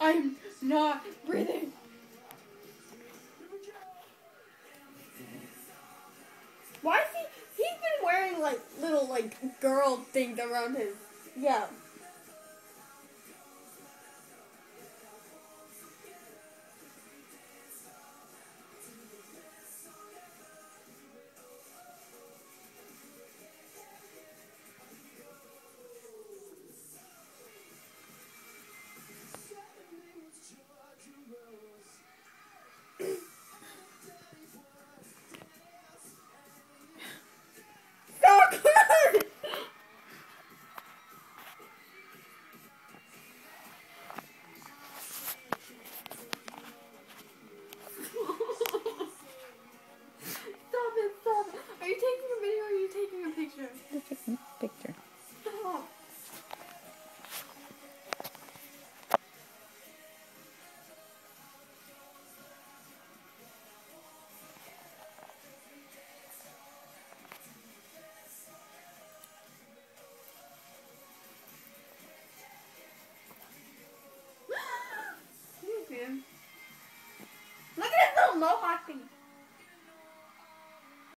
I'm not breathing. Why is he? He's been wearing like little like girl things around his. Yeah. não, rápido.